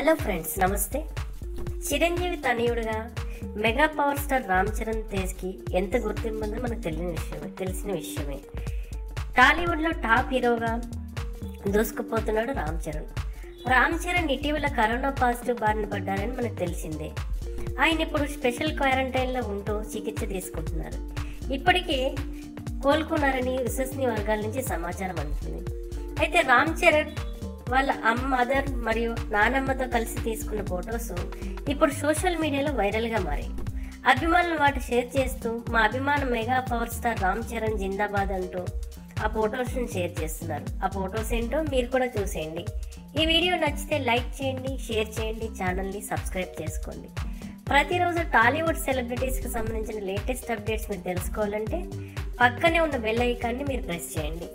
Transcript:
Hello friends నమస్తే. Chiranjeevi తనయుడుగా mega power star Ram Charan తేజ్కి ఎంత గుర్తింపు ఉందో మనకు తెలియని విషయమే తెలిసిన విషయమే. టాలీవుడ్లో టాప్ హీరోగా దూసుకుపోతున్నాడు రామ్ చరణ్. రామ్ చరణ్ ఇటీవల కరోనా పాజిటివ్ బారిన పడ్డారని మనకు తెలిసిందే. ఆయన ఇప్పుడు స్పెషల్ క్వారంటైన్లో ఉంటూ చికిత్స తీసుకుంటున్నారు. ఇప్పటికే కోలుకున్నారని విశ్వసనీయ వర్గాల నుంచి సమాచారం అందుతుంది. అయితే రామ్ చరణ్ వాళ్ళ అమ్మ మదర్ మరియు నానమ్మతో కలిసి తీసుకున్న ఫొటోస్ ఇప్పుడు సోషల్ మీడియాలో వైరల్గా మారాయి. అభిమానులు వాటి షేర్ చేస్తూ మా అభిమాన mega power star Ram Charan జిందాబాద్ అంటూ ఆ ఫొటోస్ని షేర్ చేస్తున్నారు. ఆ ఫొటోస్ ఏంటో మీరు కూడా చూసేయండి. ఈ వీడియో నచ్చితే లైక్ చేయండి షేర్ చేయండి ఛానల్ని సబ్స్క్రైబ్ చేసుకోండి. ప్రతిరోజు టాలీవుడ్ సెలబ్రిటీస్కి సంబంధించిన లేటెస్ట్ అప్డేట్స్ మీరు తెలుసుకోవాలంటే పక్కనే ఉన్న బెల్ ఐకాన్ని మీరు ప్రెస్ చేయండి.